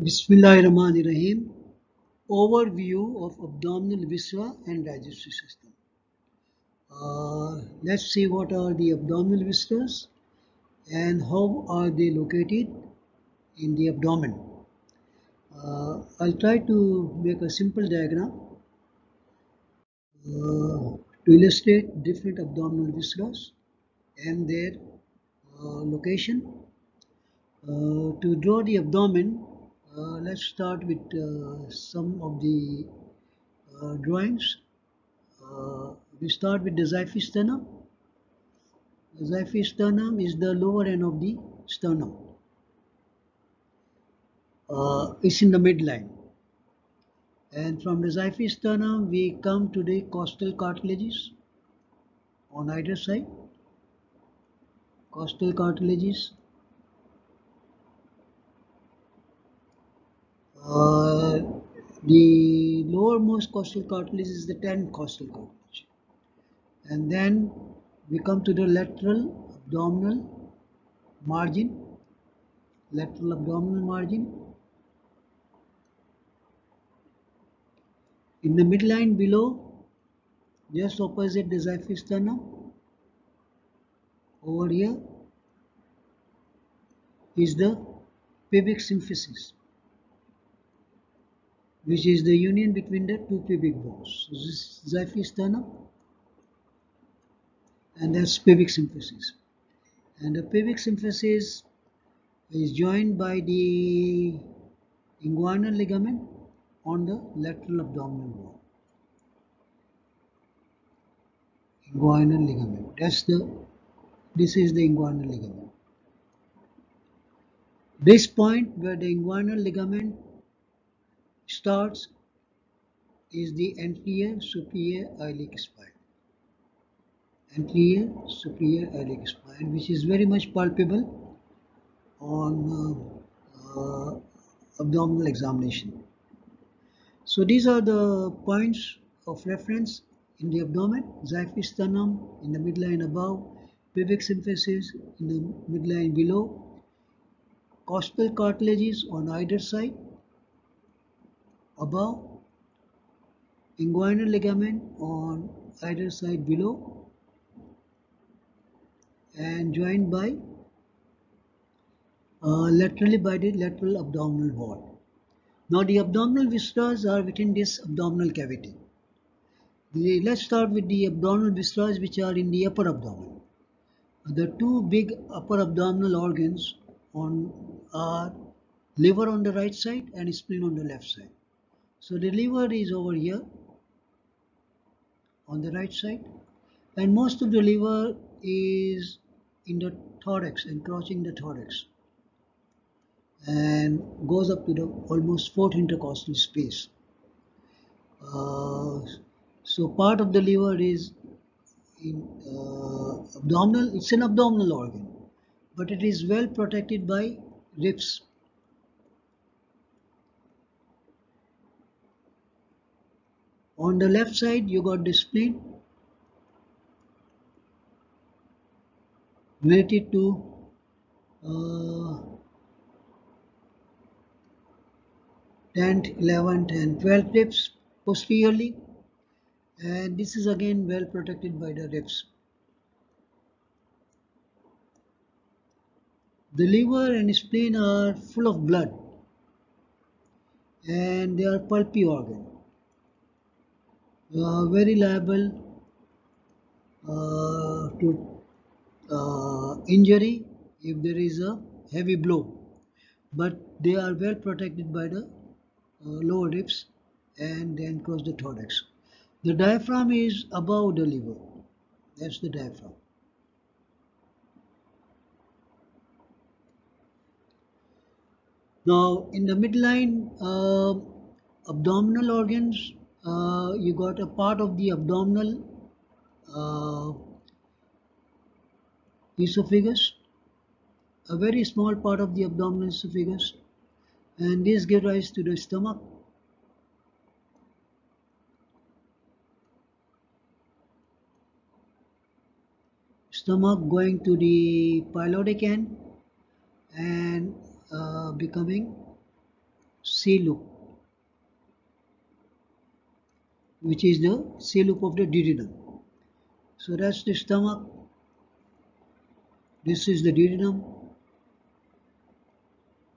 Bismillahirrahmanirrahim. Overview of abdominal viscera and digestive system. Uh, let's see what are the abdominal viscera and how are they located in the abdomen. Uh, I'll try to make a simple diagram uh, to illustrate different abdominal viscera and their uh, location. Uh, to draw the abdomen, uh, let's start with uh, some of the uh, drawings. Uh, we start with the xiphosternum. The xiphosternum is the lower end of the sternum. Uh, it's in the midline. And from the xiphosternum, we come to the costal cartilages on either side. Costal cartilages Uh, the lowermost costal cartilage is the 10 costal cartilage. And then we come to the lateral abdominal margin, lateral abdominal margin. In the midline below, just opposite the xiphosternum, over here is the pubic symphysis which is the union between the two pubic bones. This is xiphosternum and that's pubic symphysis. And the pubic symphysis is joined by the inguinal ligament on the lateral abdominal wall. Inguinal ligament. That's the this is the inguinal ligament. This point where the inguinal ligament starts is the anterior superior iliac spine. Anterior superior iliac spine, which is very much palpable on uh, uh, abdominal examination. So these are the points of reference in the abdomen, xiphosternum in the midline above, pubic symphysis in the midline below, costal cartilages on either side, above, inguinal ligament on either side below, and joined by uh, laterally by the lateral abdominal wall. Now the abdominal viscera are within this abdominal cavity. The, let's start with the abdominal viscera which are in the upper abdomen. The two big upper abdominal organs on are liver on the right side and spleen on the left side. So the liver is over here on the right side. And most of the liver is in the thorax encroaching the thorax. And goes up to the almost fourth intercostal space. Uh, so part of the liver is in uh, abdominal, it's an abdominal organ, but it is well protected by ribs On the left side, you got spleen related to uh, 10th, 11th and 12th ribs posteriorly. And this is again well protected by the ribs. The liver and spleen are full of blood. And they are pulpy organ uh, very liable uh, to uh, injury if there is a heavy blow. But they are well protected by the uh, lower ribs and then cross the thorax. The diaphragm is above the liver. That's the diaphragm. Now in the midline uh, abdominal organs uh, you got a part of the abdominal uh, esophagus, a very small part of the abdominal esophagus, and this gives rise to the stomach. Stomach going to the pyloric end and uh, becoming C loop, which is the C loop of the duodenum. So that's the stomach. This is the duodenum.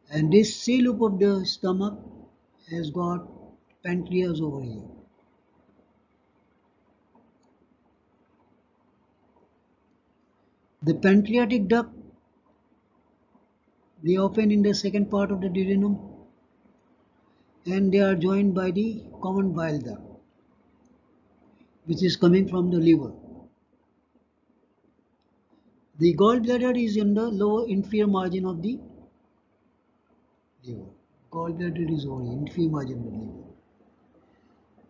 And this C loop of the stomach has got pancreas over here. The pancreatic duct they open in the second part of the duodenum and they are joined by the common bile duct which is coming from the liver. The gallbladder is in the lower inferior margin of the liver. Gallbladder is over inferior margin of the liver.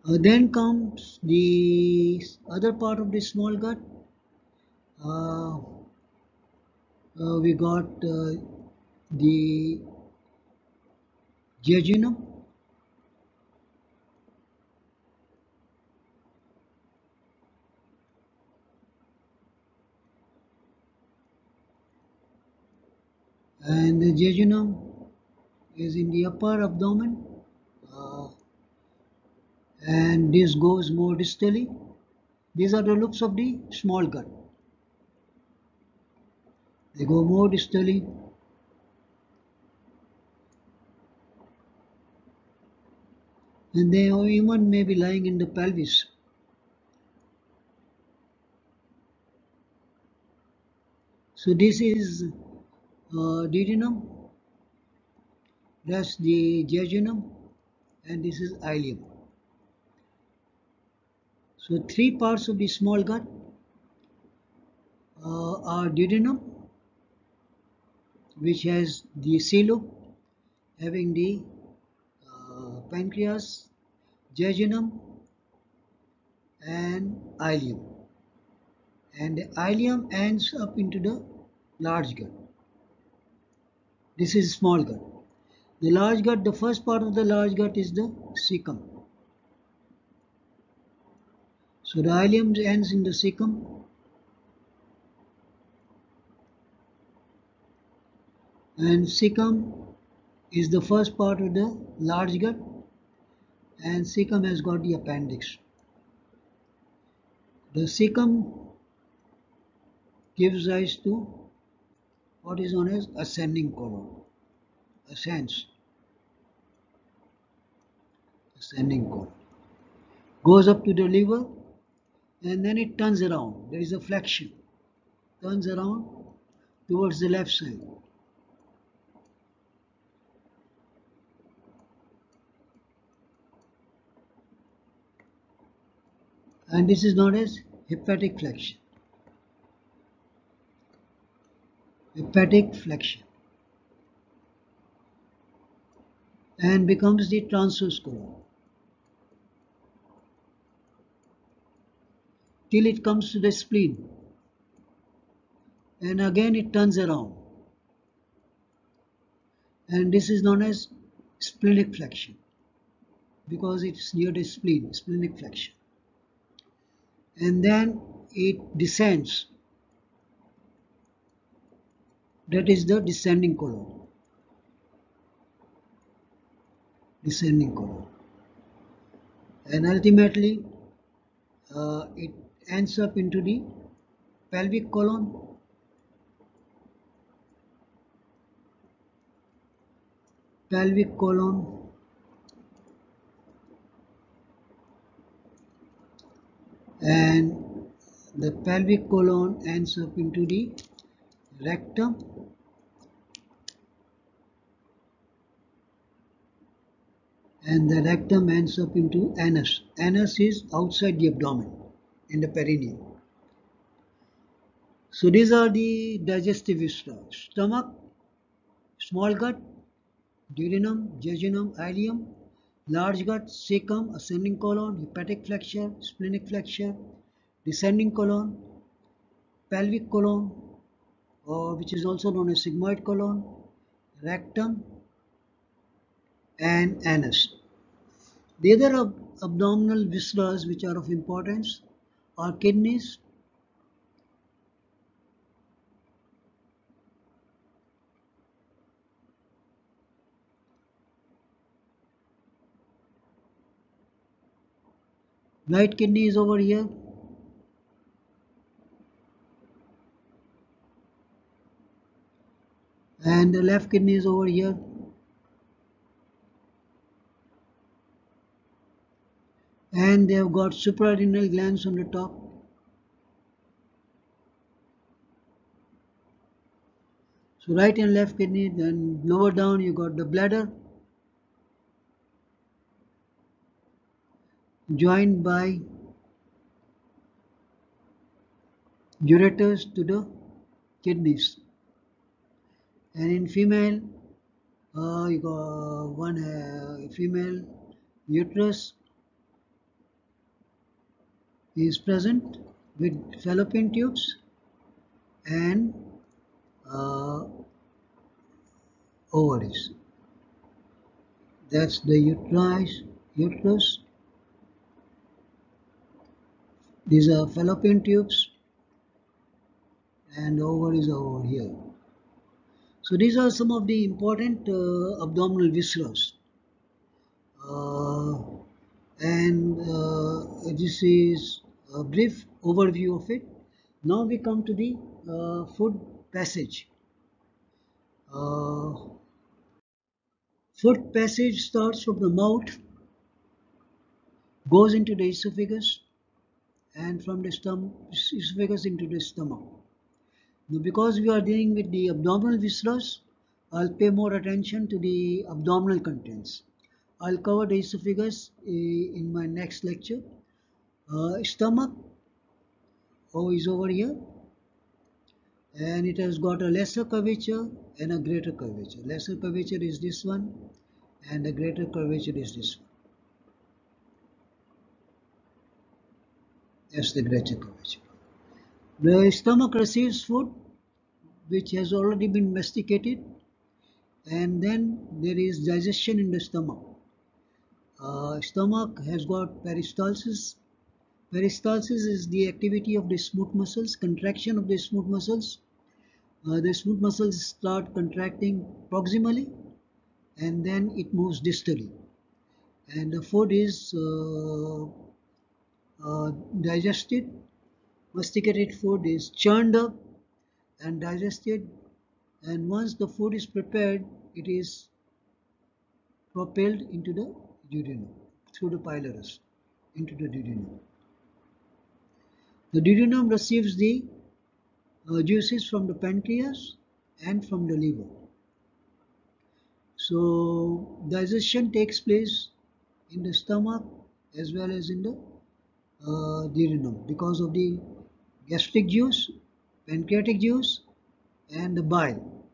Uh, then comes the other part of the small gut. Uh, uh, we got uh, the jejunum. And the jejunum is in the upper abdomen. Uh, and this goes more distally. These are the loops of the small gut. They go more distally. And they even may be lying in the pelvis. So this is uh, duodenum, that's the jejunum, and this is ileum. So three parts of the small gut uh, are duodenum, which has the C loop having the uh, pancreas, jejunum, and ileum. And the ileum ends up into the large gut. This is small gut. The large gut, the first part of the large gut is the cecum. So the ileum ends in the cecum. And cecum is the first part of the large gut and cecum has got the appendix. The cecum gives rise to what is known as ascending colon. Ascends. Ascending colon. Goes up to the liver and then it turns around. There is a flexion. Turns around towards the left side. And this is known as hepatic flexion. Hepatic flexion. And becomes the transverse colon. till it comes to the spleen and again it turns around and this is known as splenic flexion because it's near the spleen splenic flexion and then it descends that is the descending colon descending colon and ultimately uh, it ends up into the pelvic colon pelvic colon and the pelvic colon ends up into the rectum and the rectum ends up into anus. Anus is outside the abdomen in the perineum. So these are the digestive viscera. Stomach, small gut, duodenum, jejunum, ileum, large gut, cecum, ascending colon, hepatic flexure, splenic flexure, descending colon, pelvic colon, uh, which is also known as sigmoid colon, rectum and anus. The other ab abdominal viscera which are of importance are kidneys, right kidney is over here And the left kidney is over here. And they have got suprarenal glands on the top. So right and left kidney, then lower down you got the bladder joined by ureters to the kidneys. And in female, uh, you got one uh, female uterus is present with fallopian tubes and uh, ovaries. That's the uterus. uterus. These are fallopian tubes and ovaries over here. So these are some of the important uh, abdominal viscera. Uh, and uh, this is a brief overview of it. Now we come to the uh, food passage. Uh, food passage starts from the mouth, goes into the esophagus, and from the esophagus into the stomach. Now, because we are dealing with the abdominal viscera, I'll pay more attention to the abdominal contents. I'll cover the esophagus uh, in my next lecture. Uh, stomach, oh, is over here and it has got a lesser curvature and a greater curvature. Lesser curvature is this one and the greater curvature is this one. That's the greater curvature. The stomach receives food which has already been masticated and then there is digestion in the stomach. Uh, stomach has got peristalsis. Peristalsis is the activity of the smooth muscles, contraction of the smooth muscles. Uh, the smooth muscles start contracting proximally and then it moves distally. And the food is uh, uh, digested, masticated food is churned up and digested and once the food is prepared it is propelled into the duodenum through the pylorus into the duodenum. The duodenum receives the uh, juices from the pancreas and from the liver. So digestion takes place in the stomach as well as in the uh, duodenum because of the gastric juice, pancreatic juice and the bile.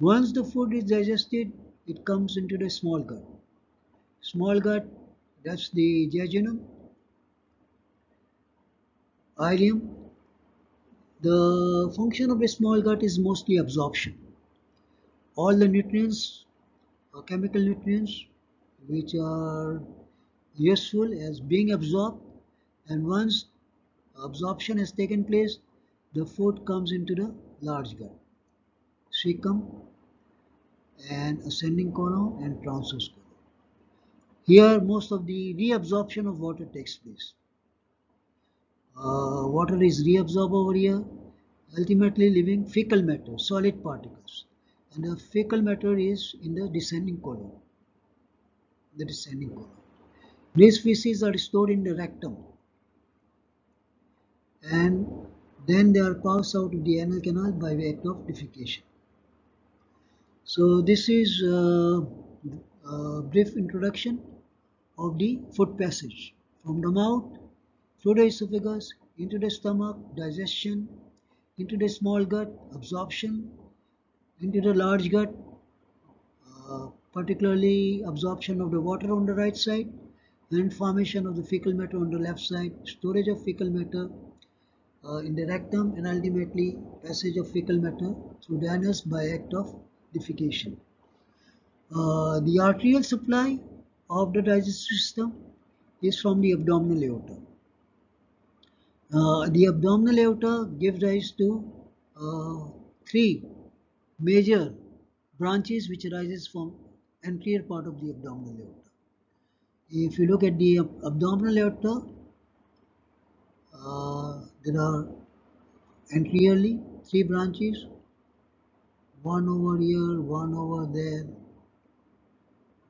Once the food is digested, it comes into the small gut. Small gut, that's the jejunum, ileum. The function of the small gut is mostly absorption. All the nutrients, uh, chemical nutrients, which are useful as being absorbed and once absorption has taken place, the food comes into the large gut, cecum and ascending colon and transverse colon. Here most of the reabsorption of water takes place. Uh, water is reabsorbed over here, ultimately leaving fecal matter, solid particles. And the fecal matter is in the descending colon. The descending colon. These feces are stored in the rectum and then they are passed out of the anal canal by way of defecation. So this is a, a brief introduction of the food passage from the mouth through the esophagus into the stomach, digestion, into the small gut, absorption, into the large gut, uh, particularly absorption of the water on the right side and formation of the fecal matter on the left side, storage of fecal matter uh, in the rectum and ultimately passage of fecal matter through the anus by act of defecation. Uh, the arterial supply of the digestive system is from the abdominal aorta. Uh, the abdominal aorta gives rise to uh, three major branches which arises from anterior part of the abdominal aorta. If you look at the ab abdominal aorta, Uh, there are anteriorly three branches, one over here, one over there,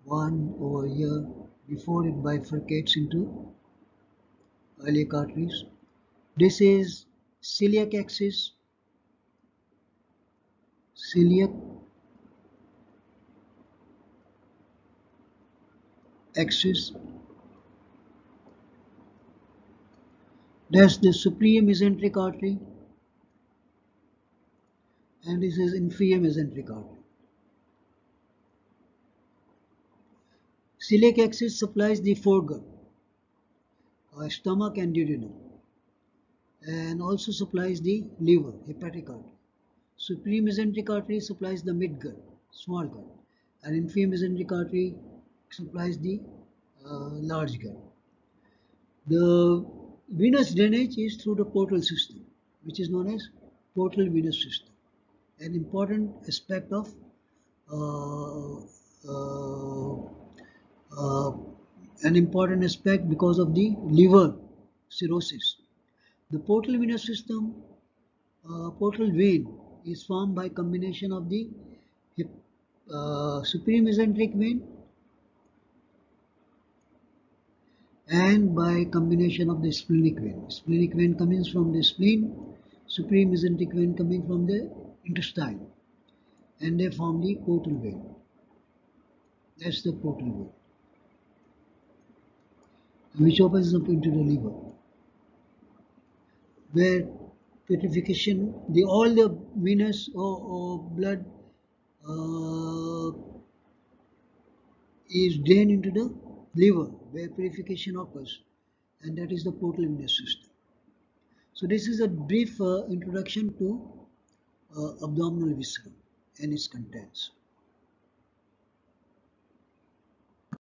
one over here before it bifurcates into iliac arteries. This is celiac axis, celiac axis. That's the superior mesenteric artery and this is inferior mesenteric artery. Celiac axis supplies the foregut, uh, stomach and duodenum and also supplies the liver, hepatic artery. Superior mesenteric artery supplies the midgut, small gut and inferior mesenteric artery supplies the uh, large gut. The venous drainage is through the portal system which is known as portal venous system an important aspect of uh, uh, uh, an important aspect because of the liver cirrhosis. The portal venous system, uh, portal vein is formed by combination of the hip, uh, superior mesenteric vein and by combination of the splenic vein. Splenic vein comes from the spleen, superior mesenteric vein coming from the intestine and they form the portal vein. That's the portal vein which opens up into the liver where purification, the all the venous or, or blood uh, is drained into the liver where purification occurs and that is the portal venous system. So this is a brief uh, introduction to uh, abdominal viscera and its contents.